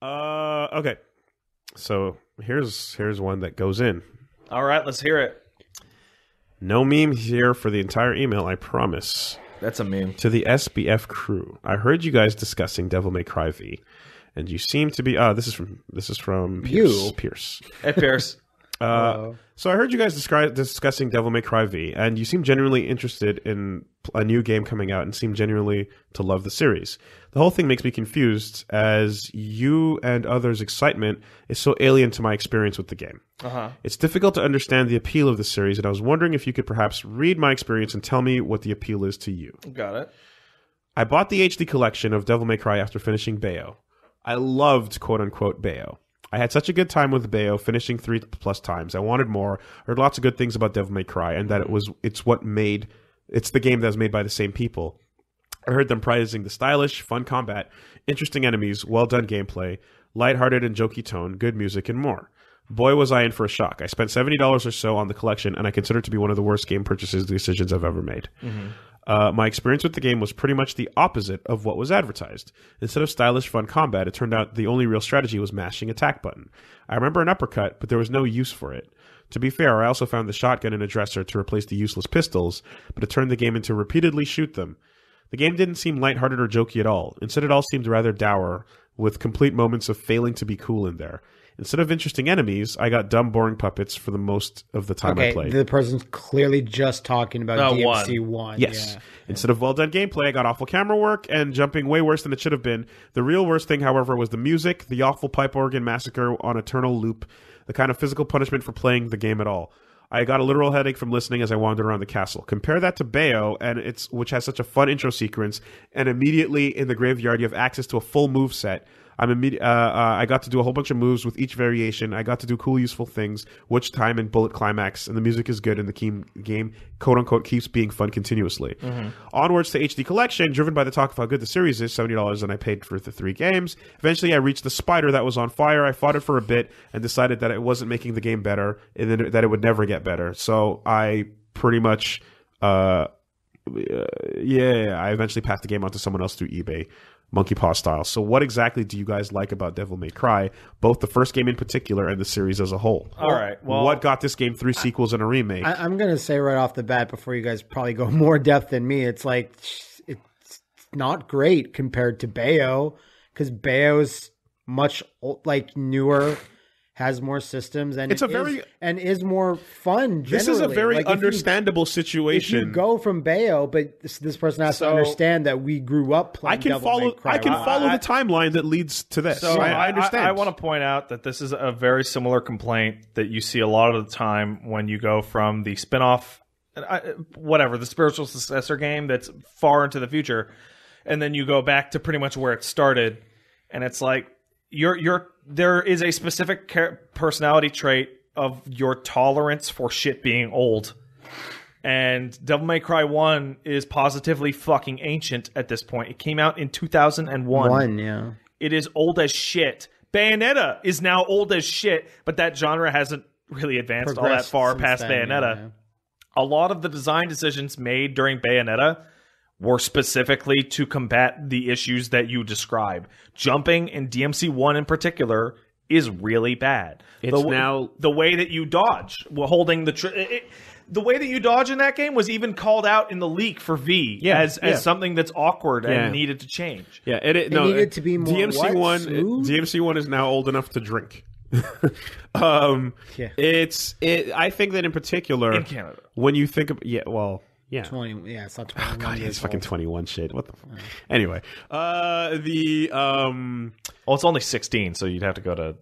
Uh, okay. So here's here's one that goes in. All right, let's hear it. No meme here for the entire email, I promise. That's a meme. To the SBF crew, I heard you guys discussing Devil May Cry V, and you seem to be. Ah, this is from this is from Pierce. You. Pierce. Hey, Pierce. Uh, so I heard you guys describe, discussing Devil May Cry V, and you seem genuinely interested in a new game coming out, and seem genuinely to love the series. The whole thing makes me confused, as you and others' excitement is so alien to my experience with the game. Uh-huh. It's difficult to understand the appeal of the series, and I was wondering if you could perhaps read my experience and tell me what the appeal is to you. Got it. I bought the HD collection of Devil May Cry after finishing Bayo. I loved quote unquote Bayo. I had such a good time with Bayo, finishing three plus times. I wanted more. Heard lots of good things about Devil May Cry, and that it was it's what made it's the game that was made by the same people. I heard them praising the stylish, fun combat, interesting enemies, well done gameplay, lighthearted and jokey tone, good music, and more. Boy, was I in for a shock. I spent $70 or so on the collection, and I consider it to be one of the worst game purchases decisions I've ever made. Mm-hmm. Uh, my experience with the game was pretty much the opposite of what was advertised. Instead of stylish, fun combat, it turned out the only real strategy was mashing attack button. I remember an uppercut, but there was no use for it. To be fair, I also found the shotgun and a dresser to replace the useless pistols, but it turned the game into repeatedly shoot them. The game didn't seem lighthearted or jokey at all. Instead, it all seemed rather dour, with complete moments of failing to be cool in there. Instead of interesting enemies, I got dumb, boring puppets for the most of the time I played. the person's clearly just talking about Uh, DMC one. Yes. Yeah. Instead of well done gameplay, I got awful camera work and jumping way worse than it should have been. The real worst thing, however, was the music, the awful pipe organ massacre on eternal loop, the kind of physical punishment for playing the game at all. I got a literal headache from listening as I wandered around the castle. Compare that to Bayo, and it's which has such a fun intro sequence, and immediately in the graveyard you have access to a full move set. I'm immediate. Uh, uh, I got to do a whole bunch of moves with each variation. I got to do cool, useful things, which time and bullet climax, and the music is good, and the game, game quote unquote keeps being fun continuously. Onwards to HD Collection, driven by the talk of how good the series is, seventy dollars, and I paid for the three games. Eventually, I reached the spider that was on fire. I fought it for a bit and decided that it wasn't making the game better, and then that it would never get better. So I pretty much. Uh, uh, yeah, I eventually passed the game on to someone else through eBay, Monkey Paw style. So, what exactly do you guys like about Devil May Cry, both the first game in particular and the series as a whole? All right. Well, what got this game three sequels and a remake? I, I'm gonna say right off the bat before you guys probably go more depth than me. It's like it's not great compared to Bayo because Bayo's much ol- like newer, has more systems, and It's a is- very- and is more fun. this is a very Like, if you- understandable If you situation. go from Bayo, but this, this person has So- to understand that we grew up I can Devil follow. Cry. I can Wow. follow I- the timeline that leads to this. So I, I understand. I, want to point out that this is a very similar complaint that you see a lot of the time when you go from the spin-off, whatever, the spiritual successor game that's far into the future, and then you go back to pretty much where it started, and it's like you're you're there is a specific personality trait of your tolerance for shit being old. And Devil May Cry 1 is positively fucking ancient at this point. It came out in 2001 one, yeah. it is old as shit. Bayonetta is now old as shit, but that genre hasn't really advanced all that far past then, Bayonetta. yeah. A lot of the design decisions made during Bayonetta were specifically to combat the issues that you describe. Jumping in DMC 1 in particular is really bad. It's the, now- the way that you dodge, well, holding the tr- it, it- the way that you dodge in that game was even called out in the leak for V Yeah, as, as something that's awkward Yeah. and needed to change. Yeah, it, it, no, needed it- to be more DMC what? one. Smooth? DMC one is now old enough to drink. um, Yeah. it's it. I think that in particular, In Canada. when you think of yeah, well, yeah. Twenty, yeah, it's not 21. Oh, God, it's fucking twenty one shit. What the? F- anyway, uh, the um, Well, it's only 16, so you'd have to go to.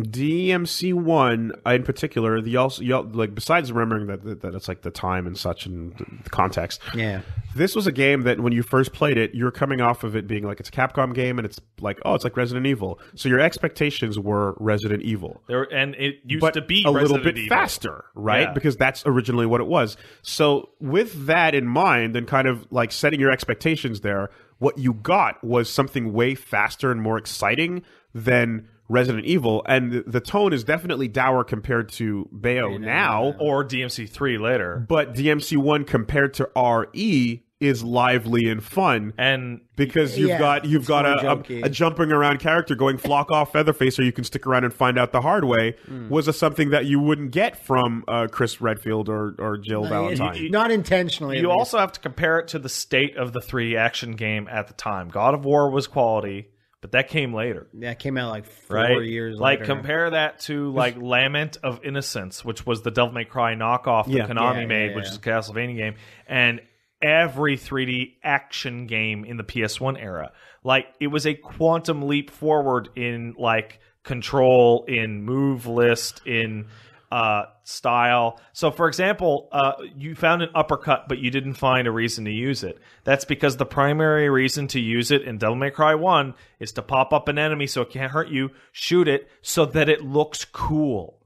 DMC one uh, in particular, the also you, al- like besides remembering that, that that it's like the time and such and the context. Yeah, This was a game that when you first played it, you're coming off of it being like it's a Capcom game and it's like oh, it's like Resident Evil. So your expectations were Resident Evil. There, and it used but to be a little bit Evil. faster, right? Yeah. Because that's originally what it was. So with that in mind, and kind of like setting your expectations there, what you got was something way faster and more exciting than Resident Evil, and the, the tone is definitely dour compared to Bayo now. or DMC3 later. But DMC one compared to RE is lively and fun and because you've Yeah, got you've got a, a, a jumping around character going flock off featherface or you can stick around and find out the hard way Hmm. was a something that you wouldn't get from uh, chris redfield or, or jill valentine Not intentionally. you also have to compare it to the state of the 3D action game at the time. God of War was quality, but that came later. yeah, it came out like four right? years like later. compare that to like Lament of Innocence, which was the Devil May Cry knockoff Yeah. that Konami Yeah, made, yeah, which is a Castlevania game, and every 3D action game in the PS1 era. Like it was a quantum leap forward in like control, in move list, in uh, style. So, for example, uh, you found an uppercut, but you didn't find a reason to use it. That's because the primary reason to use it in Devil May Cry 1 is to pop up an enemy so it can't hurt you, shoot it so that it looks cool.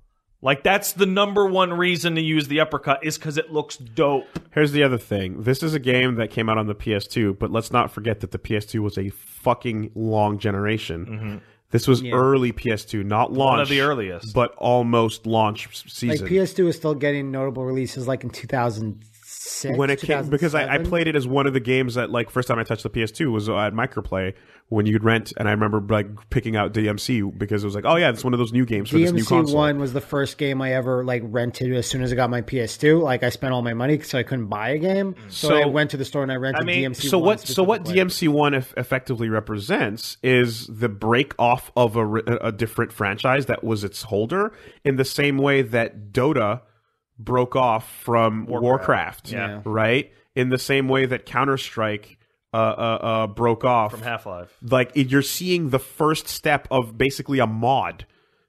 Like, that's the number one reason to use the uppercut is because it looks dope. here's the other thing this is a game that came out on the ps2 but let's not forget that the ps2 was a fucking long generation this was early ps2 not launch Mm-hmm. of the earliest. but almost launch s- like season PS2 is still getting notable releases like in 2006. when it came because I, I played it as one of the games that like first time I touched the PS2 was uh, at Microplay when you'd rent and I remember like picking out DMC because it was like oh yeah it's one of those new games for this new DMC console. One was the first game I ever like rented as soon as I got my PS2. Like I spent all my money so I couldn't buy a game, so, So- I went to the store and I rented I mean, DMC. So what? So what. DMC one eff- effectively represents is the break off of a, a different franchise that was its holder, in the same way that Dota broke off from Warcraft, Yeah. right? In the same way that Counter Strike uh, uh, uh, broke off From Half Life. like it- you're seeing the first step of basically a mod.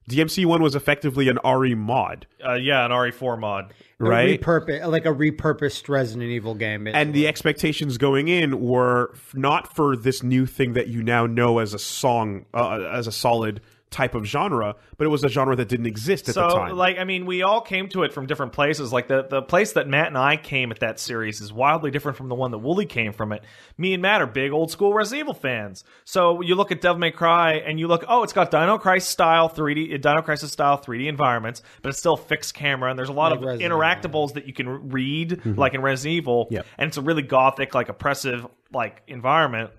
DMC one was effectively an RE mod, Uh, yeah, an RE4 mod. A right? repurpo- like a repurposed Resident Evil game. and the expectations going in were f- not for this new thing that you now know as a song uh, as a solid type of genre but it was a genre that didn't exist at so, the time like, I mean, we all came to it from different places. Like the the place that Matt and I came at that series is wildly different from the one that Wooly came from it. Me and Matt are big old school Resident Evil fans. So you look at Devil May Cry and you look, oh, it's got Dino Crisis style 3D, uh, Dino Crisis style 3D environments, but it's still fixed camera and there's a lot Like of Resident interactables that you can read, like in Resident Evil. Yep. And it's a really gothic, like oppressive, like environment.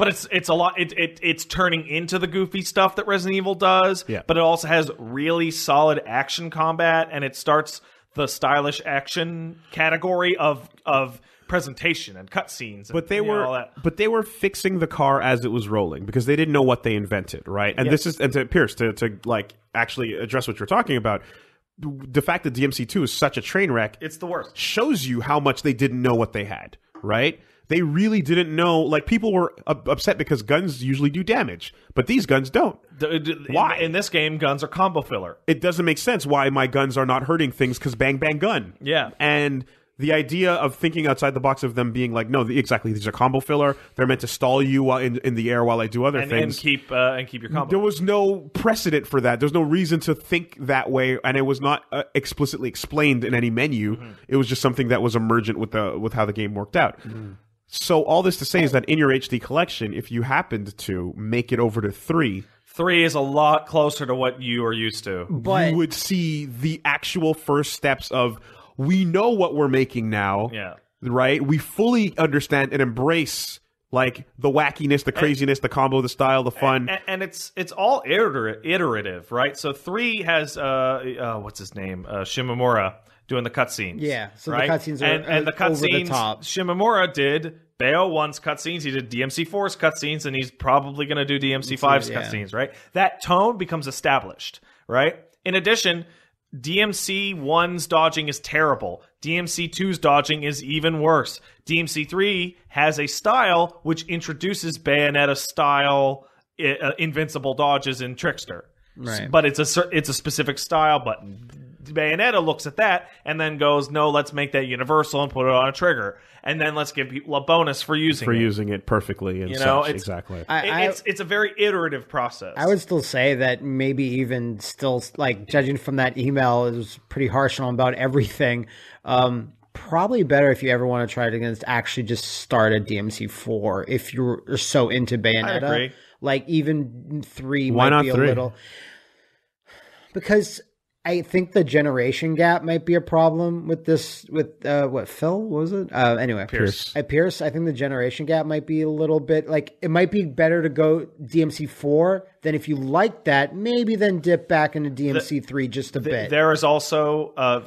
But it's it's a lot. It, it it's turning into the goofy stuff that Resident Evil does. Yeah. But it also has really solid action combat, and it starts the stylish action category of of presentation and cutscenes. but they you know, were all that. but they were fixing the car as it was rolling because they didn't know what they invented right and this is and to pierce to, to like actually address what you're talking about the fact that dmc2 is such a train wreck It's the worst. shows you how much they didn't know what they had, right? They really didn't know. Like people were upset because guns usually do damage, but these guns don't. D- d- in- Why? in, this game? Guns are combo filler. It doesn't make sense why my guns are not hurting things because bang bang gun. Yeah. and the idea of thinking outside the box of them being like, no, the, exactly, these are combo filler. They're meant to stall you while in, in the air while I do other And, and things. keep uh, and keep your combo. there was no precedent for that. There's no reason to think that way, and it was not uh, explicitly explained in any menu. Mm-hmm. It was just something that was emergent with the with how the game worked out. So all this to say is that in your HD collection, if you happened to make it over to three, Three is a lot closer to what you are used to. but you would see the actual first steps of we know what we're making now. Yeah. Right? We fully understand and embrace like the wackiness, the craziness, the combo, the style, the fun. and, and it's it's all iter- iterative, right? So three has uh, uh what's his name uh, Shimamura doing the cutscenes. Yeah, so the cutscenes are, and, and uh, the over the cutscenes. top. Shimamura did Bayo one's cutscenes. He did DMC 4's cutscenes, and he's probably going to do DMC 5's yeah. cutscenes. Right? That tone becomes established. Right? In addition. DMC 1's dodging is terrible. DMC 2's dodging is even worse. DMC 3 has a style which introduces Bayonetta style uh, invincible dodges in Trickster. Right. But it's a it's a specific style button. Bayonetta looks at that and then goes, "No, let's make that universal and put it on a trigger, and then let's give people a bonus for using for it." using it perfectly and You know, such. it's- exactly. I, I, it's it's a very iterative process. I would still say that maybe even still like judging from that email it was pretty harsh on about everything. Um, probably better if you ever want to try it against actually just start a DMC four if you're so into Bayonetta. agree. Like even three Why might not be three? little because I think the generation gap might be a problem with this. With uh, what Phil what was it? Uh, anyway, Pierce. At Pierce, I think the generation gap might be a little bit like it might be better to go DMC four. Then if you like that, maybe then dip back into DMC three just a bit. There is also uh,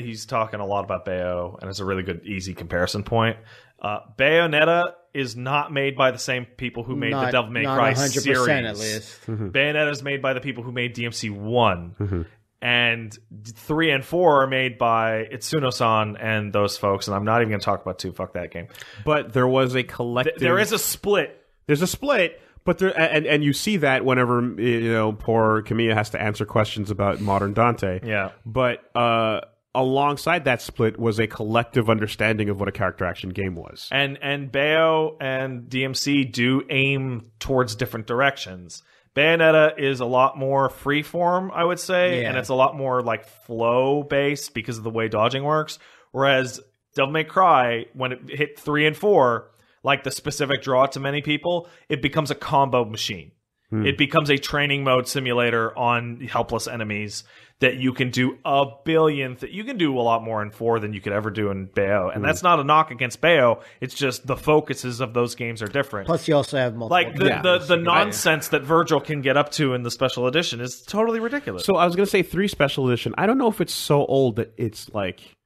he's talking a lot about Bayo, and it's a really good, easy comparison point. Uh, Bayonetta is not made by the same people who made the Devil May not Cry 100% series. at least. Bayonetta is made by the people who made DMC one, and three and four are made by Itsuno-san and those folks. And I'm not even going to talk about two. Fuck that game. But there was a collective. There is a split. there's a split, but there and and you see that whenever you know poor Kamiya has to answer questions about modern Dante. Yeah. But uh, alongside that split was a collective understanding of what a character action game was. and and Bayo and DMC do aim towards different directions. Bayonetta is a lot more freeform, I would say, Yeah. and it's a lot more like flow based because of the way dodging works. Whereas Devil May Cry, when it hit three and four, like the specific draw to many people, it becomes a combo machine. Hmm. It becomes a training mode simulator on helpless enemies that you can do a billion. Th- you can do a lot more in four than you could ever do in Bayo, and hmm. that's not a knock against Bayo. It's just the focuses of those games are different. Plus, you also have multiple. like the, Yeah. the, the nonsense that Vergil can get up to in the special edition is totally ridiculous. So I was gonna say three special edition. I don't know if it's so old that it's like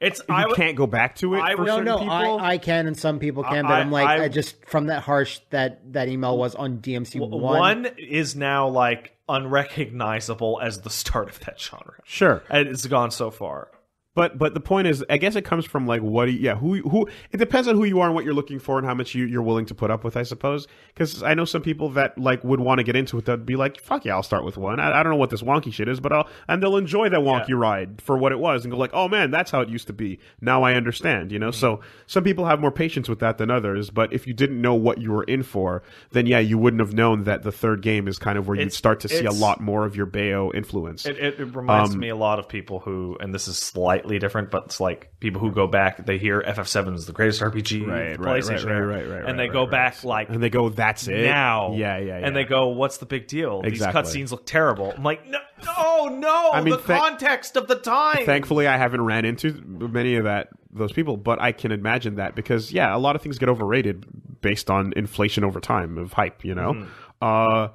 it's you I can't go back to it I for would- no, certain no, people. I, I can, and some people can, but I- I'm like, I- I, just from that harsh that that email was on DMC one. one is now like unrecognizable as the start of that genre. sure, And it's gone so far. But but the point is, I guess it comes from like what do you, yeah who who it depends on who you are and what you're looking for and how much you, you're willing to put up with, I suppose. Because I know some people that like would want to get into it that'd be like, fuck yeah, I'll start with one. I, I don't know what this wonky shit is, but I'll and they'll enjoy that wonky ride for what it was and go like, oh man, that's how it used to be. Now I understand, you know. So some people have more patience with that than others. But if you didn't know what you were in for, then yeah, you wouldn't have known that the third game is kind of where you'd start to see a lot more of your Bayo influence. It, it, it reminds Um, me a lot of people who, and this is slightly different, but it's like people who go back, they hear FF7 is the greatest RPG Right, right, right, right, right, right, and they go back like and they go, that's it now, Yeah, yeah, yeah. and they go, "What's the big deal? These cutscenes look terrible." I'm like, "No, no, no! I mean, the context of the time." Thankfully, I haven't ran into many of that those people, but I can imagine that because yeah, a lot of things get overrated based on inflation over time of hype, you know. Uh,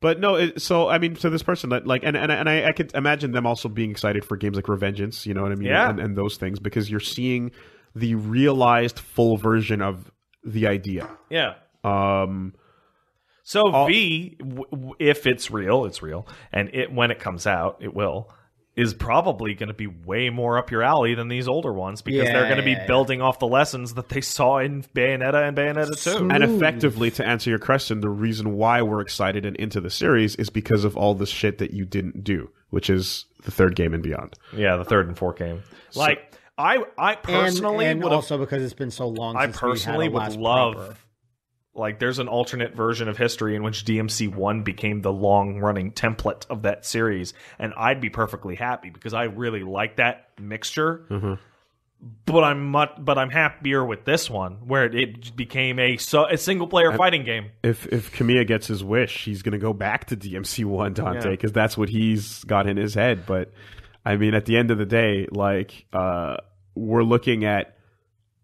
but no, it, so I mean, to this person like, and and, and I, I could imagine them also being excited for games like Revengeance, you know what I mean, Yeah. and, and those things because you're seeing the realized full version of the idea. yeah. Um, So V, w- w- if it's real, it's real, and it when it comes out, it will. Is probably going to be way more up your alley than these older ones because Yeah, they're going to be yeah, yeah. building off the lessons that they saw in Bayonetta and Bayonetta 2. And effectively, to answer your question, the reason why we're excited and into the series is because of all the shit that you didn't do, which is the third game and beyond. Yeah, the third and fourth game. Like I, I personally and, and would have also because it's been so long. I since we had personally a would last love proper. Like there's an alternate version of history in which DMC one became the long running template of that series, and I'd be perfectly happy because I really like that mixture. Mm-hmm. But I'm much, but I'm happier with this one where it, it became a so a single player fighting game. If if Kamiya gets his wish, he's going to go back to DMC one Dante Yeah. because that's what he's got in his head. But I mean, at the end of the day, like uh, we're looking at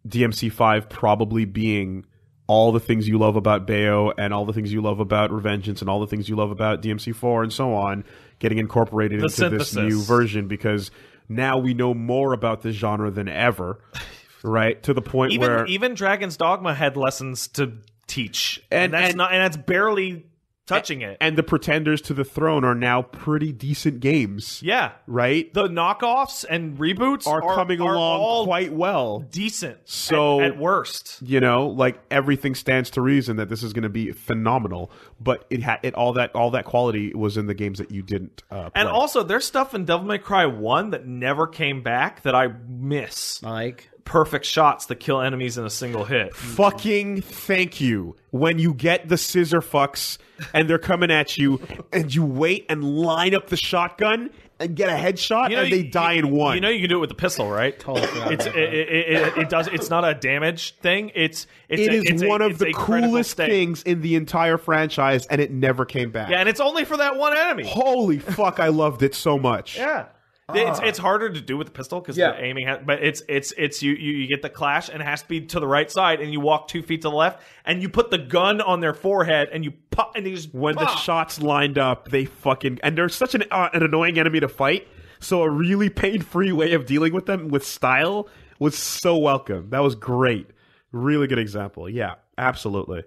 DMC five probably being all the things you love about Bayo and all the things you love about Revengeance and all the things you love about DMC four and so on getting incorporated The into this new version because now we know more about this genre than ever. Right to the point Even where even Dragon's Dogma had lessons to teach, and, And- that's and- not and that's barely touching it. and the pretenders to the throne are now pretty decent games, yeah, right? the knockoffs and reboots are, coming are along all quite well. decent. So- at, at worst, You know, like everything stands to reason that this is going to be phenomenal. But it had it all that all that quality was in the games that you didn't. Uh, play. and also there's stuff in Devil May Cry One that never came back that I miss. Like Perfect shots to kill enemies in a single hit. fucking thank you when you get the scissor fucks and they're coming at you and you wait and line up the shotgun and get a headshot, You know, and they you- die in one. You know you can do it with the pistol, right? Totally It's it, it, it, it does. It's not a damage thing. It's it's it a- is it's a- one of the coolest state. things in the entire franchise, and it never came back. Yeah, and it's only for that one enemy. Holy fuck, I loved it so much. Yeah. It's, it's harder to do with the pistol because Yeah. the aiming, ha- but it's it's it's you, you you get the clash and it has to be to the right side and you walk two feet to the left and you put the gun on their forehead and you pop and you just When the shots lined up, they fucking and they're such an uh, an annoying enemy to fight. So a really pain free way of dealing with them with style was so welcome. That was great. Really good example. Yeah, absolutely.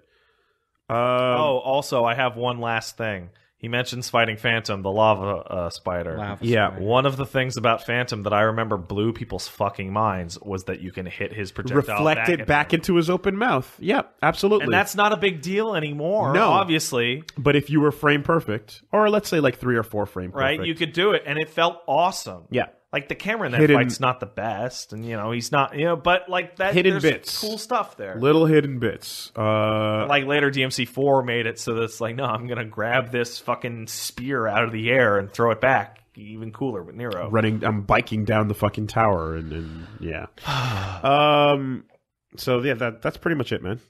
Um, Oh, also I have one last thing. He mentions fighting Phantom, the lava uh, spider. Lava Yeah. spider. One of the things about Phantom that I remember blew people's fucking minds was that you can hit his projectile reflect back it back him. into his open mouth. Yeah, absolutely. and that's not a big deal anymore. No. obviously, but if you were frame perfect, or let's say like three or four frame perfect, right? You could do it, and it felt awesome. Yeah. Like the camera in that Hidden- fight's not the best, and you know he's not, you know, but like that Hidden bits. cool stuff there. little hidden bits. Uh, like later, DMC four made it so that's like, no, I'm gonna grab this fucking spear out of the air and throw it back. Even cooler with Nero. running I'm biking down the fucking tower and, and yeah. um so yeah, that that's pretty much it, man.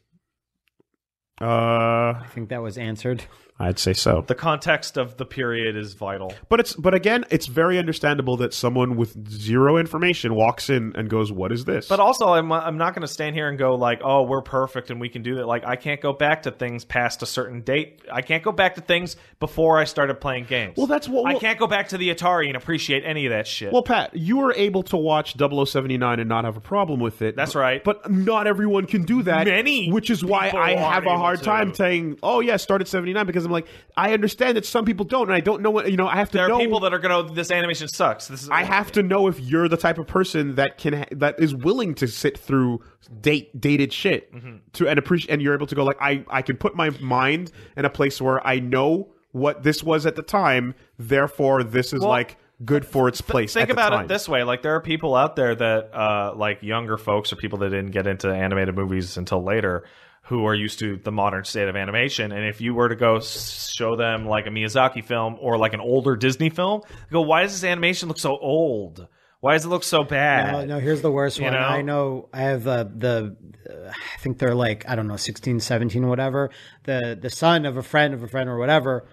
Uh I think that was answered. I'd say so. The context of the period is vital. But it's but again, it's very understandable that someone with zero information walks in and goes, "What is this?" But also, I'm I'm not going to stand here and go like, oh, we're perfect and we can do that. Like, I can't go back to things past a certain date. I can't go back to things before I started playing games. Well, that's what- I can't go back to the Atari and appreciate any of that shit. well, Pat, you were able to watch 0079 and not have a problem with it. That's right. But not everyone can do that. Many which is why I have a hard to. time saying, "Oh yeah, start at 79 because I'm like, I understand that some people don't and I don't know what, you know, I have to there know are people that are going to. This animation sucks. This is. I have to know if you're the type of person that can ha- that is willing to sit through date dated shit Mm-hmm. to and appreciate and you're able to go like I I can put my mind in a place where I know what this was at the time, therefore this is Well, like good for its place. Think at the about time. it this way: like there are people out there that, uh, like younger folks or people that didn't get into animated movies until later, who are used to the modern state of animation. And if you were to go show them like a Miyazaki film or like an older Disney film, they go, "Why does this animation look so old? Why does it look so bad?" No, no, here's the worst You one. know? I know I have uh, the, uh, I think they're like, I don't know, 16, 17, whatever. The, the son of a friend of a friend or whatever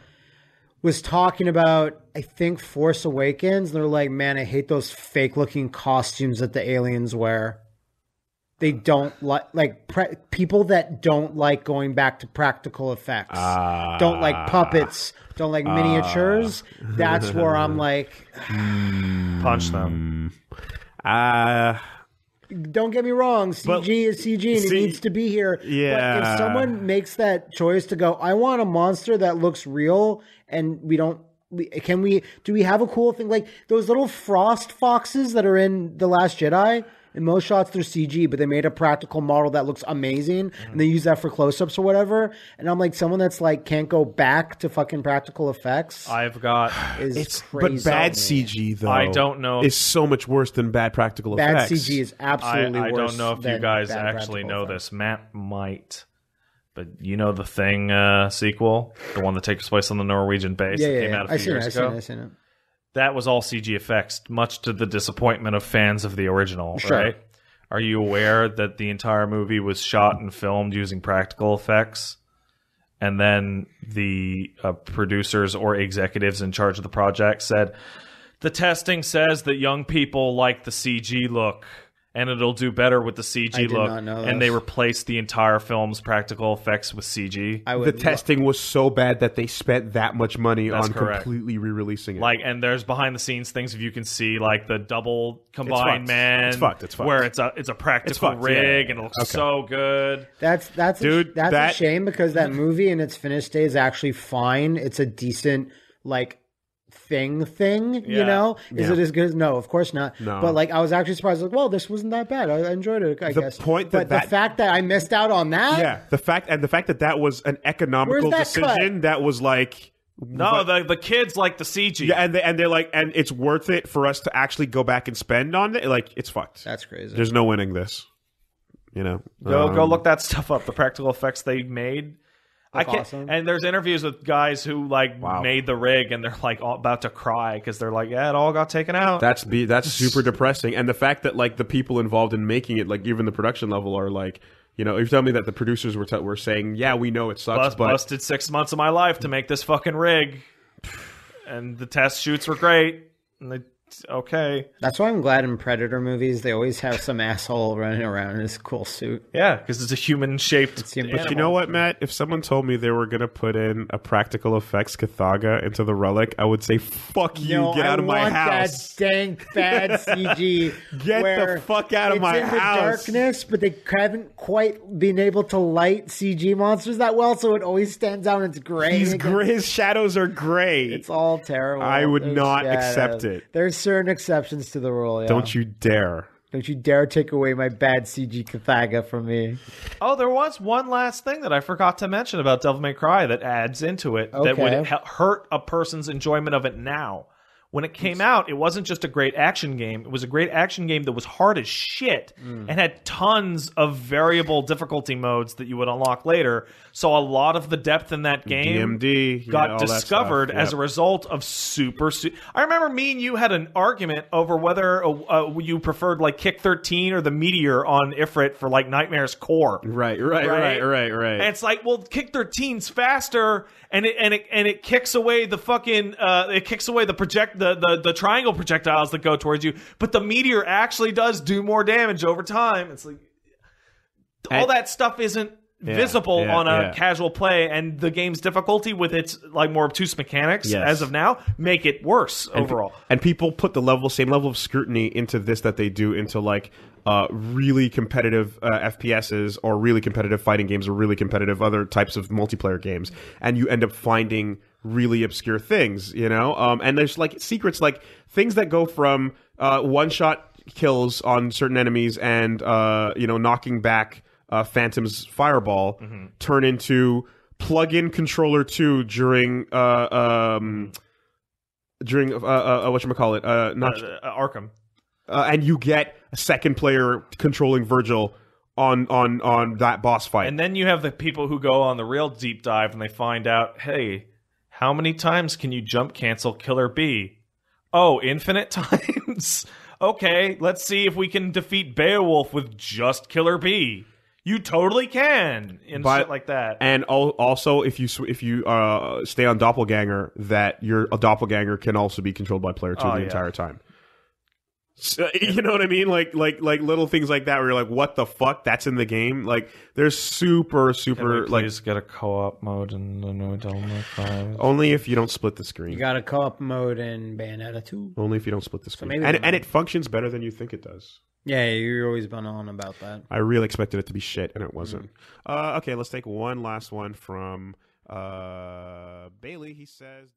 was talking about, I think, Force Awakens. They're like, man, I hate those fake looking costumes that the aliens wear. They don't like, like, pre- people that don't like going back to practical effects, Ah. don't like puppets, don't like miniatures. That's where I'm like, Punch them. uh, don't get me wrong, CG is CG and it needs to be here. But Yeah. if someone makes that choice to go, I want a monster that looks real and we don't we, can we do we have a cool thing like those little frost foxes that are in The Last Jedi? In most shots, they're CG, but they made a practical model that looks amazing, and they use that for close-ups or whatever. And I'm like, someone that's like can't go back to fucking practical effects I've got is it's crazy. but bad. CG though. I don't know- is so much worse than bad practical Bad effects. Bad CG is I, absolutely I worse. don't know if you guys actually know effects. this. Matt might. But you know the Thing uh, sequel, the one that takes place on the Norwegian base Yeah, that yeah, came yeah. out a I few seen it. years I seen ago. it. I seen it. That was all CG effects, much to the disappointment of fans of the original, Sure. right? Are you aware that the entire movie was shot and filmed using practical effects? And then the uh, producers or executives in charge of the project said, the testing says that young people like the CG look and it'll do better with the CG I did look. not know and this. they replaced the entire film's practical effects with CG. I The would testing was so bad that they spent that much money That's on correct. completely re-releasing it. like and there's behind the scenes things if you can see like the double combined fucked. man It's fucked. It's fucked. where it's a it's a practical fucked. Yeah, yeah, rig yeah. and it looks Okay. so good That's that's a, Dude, that's that- a shame because that movie in its finished state is actually fine. It's a decent like thing thing, you Yeah. know? Is Yeah. it as good as no, of course not. No. But like I was actually surprised like, well, this wasn't that bad. I, I enjoyed it, I The guess. point that but that- the fact that I missed out on that yeah, the fact and the fact that that was an economical Where's that decision that was like no the the kids like the cg yeah, and they, and they're like, and it's worth it for us to actually go back and spend on it. Like, it's fucked. That's crazy. There's no winning this. You know, go go Um, look that stuff up the practical effects they made I can't. awesome. And there's interviews with guys who like Wow. made the rig, and they're like all about to cry because they're like, yeah, it all got taken out. That's be that's super depressing, and the fact that like the people involved in making it, like even the production level, are like, you know, you're telling me that the producers were t- were saying, yeah, we know it sucks, Bust, but busted six months of my life to make this fucking rig, and the test shoots were great. And they, okay, That's why I'm glad in Predator movies they always have some asshole running around in his cool suit. yeah, because it's a human shaped. human- But you know what, Matt? If someone told me they were gonna put in a practical effects Kothoga into the relic, I would say, "Fuck you! No, get out I of my want house! That dank bad CG. Get the fuck out of it's my in the house. darkness, but they haven't quite been able to light CG monsters that well, so it always stands out and it's gray. He's It- gray. His shadows are gray. It's all terrible. I would There's- not yeah, accept it. There's certain exceptions to the rule. Yeah. Don't you dare! Don't you dare take away my bad CG Kothoga from me. Oh, there was one last thing that I forgot to mention about Devil May Cry that adds into it that would hurt a person's enjoyment of it now. When it came out, it wasn't just a great action game. It was a great action game that was hard as shit Mm. and had tons of variable difficulty modes that you would unlock later. So a lot of the depth in that game DMD got that discovered stuff. as a result of super. Su- I remember me and you had an argument over whether uh, uh, you preferred like Kick 13 or the Meteor on Ifrit for like Nightmare's Core. Right, right, Right? right, right, right. And it's like, well, Kick 13's faster, and it and it and it kicks away the fucking uh, it kicks away the project the, the the triangle projectiles that go towards you, but the meteor actually does do more damage over time. It's like all And- that stuff isn't visible yeah, on a yeah. casual play, and the game's difficulty with its like more obtuse mechanics Yes. as of now make it worse overall. And people put the level, same level of scrutiny into this that they do into like uh, really competitive uh, FPSs or really competitive fighting games or really competitive other types of multiplayer games, and you end up finding really obscure things, you know. Um, and there's like secrets, like things that go from uh, one shot kills on certain enemies and uh, you know knocking back uh, Phantom's fireball turn into plug-in controller two during uh, um, during uh, uh, uh, what you call it uh, not Uh, Arkham. uh, and you get a second player controlling Vergil on on on that boss fight. And then you have the people who go on the real deep dive and they find out, hey, how many times can you jump cancel Killer Bee? Oh, infinite times? okay, let's see if we can defeat Beowulf with just Killer Bee. You totally can, and But- shit like that. and also, if you if you uh, stay on Doppelganger, that your a Doppelganger can also be controlled by player two Oh, the yeah. entire time. So, you know what I mean? Like like like little things like that where you're like, what the fuck? That's in the game. Like there's super super like get a co-op mode in the new Devil May Cry? only if you don't split the screen. You got a co-op mode in Bayonetta 2. Only if you don't split the screen. maybe and and it functions better than you think it does. Yeah, you've always been on about that. I really expected it to be shit, and it wasn't. Uh, okay, let's take one last one from uh, Bailey. He says.